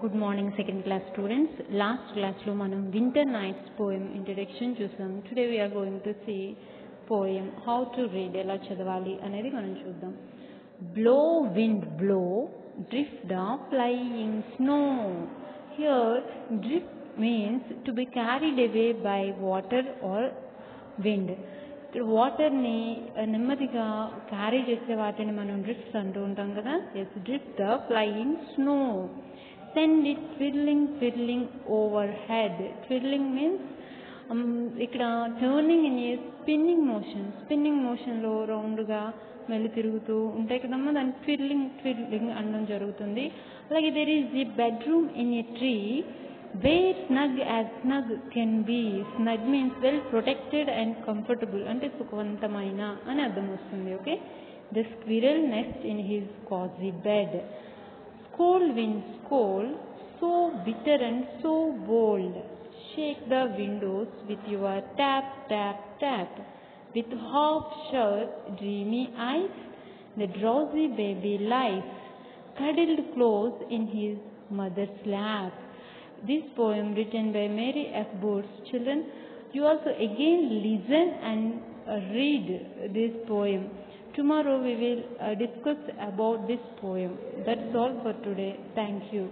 Good morning second class students last క్లాస్లో మనం winter nights poem introduction చూసాం today we are going to see poem how to read ఎలా చదవాలి అనేది మనం చూద్దాం. Blow wind blow drift the flying snow here drift means to be carried away by water or wind ఇక్కడ వాటర్ని నెమ్మదిగా carry చేసే వాటిని మనం డ్రిఫ్ట్స్ అంటూ ఉంటాం కదా? Yes drift the flying snow send it twirling twirling overhead twirling means ఇక్కడ turning in a spinning motion spinning మోషన్లో రౌండ్గా మెల్లి తిరుగుతూ ఉంటాయి కదమ్మా. దాన్ని ట్విడ్లింగ్ ట్విడ్లింగ్ అనడం జరుగుతుంది. అలాగే there is the bedroom in a tree where snug as snug can be snug means well protected and comfortable అంటే సుఖవంతమైన అని అర్థం వస్తుంది okay the squirrel nests in his cosy bed scold winds cold, so bitter and so bold. Shake the windows with your tap, tap, tap. With half shut, dreamy eyes, the drowsy baby lies, cuddled close in his mother's lap. This poem written by Mary F. Board's children. You also again listen and read this poem. Tomorrow we will uh, discuss about this poem. That's all for today. Thank you.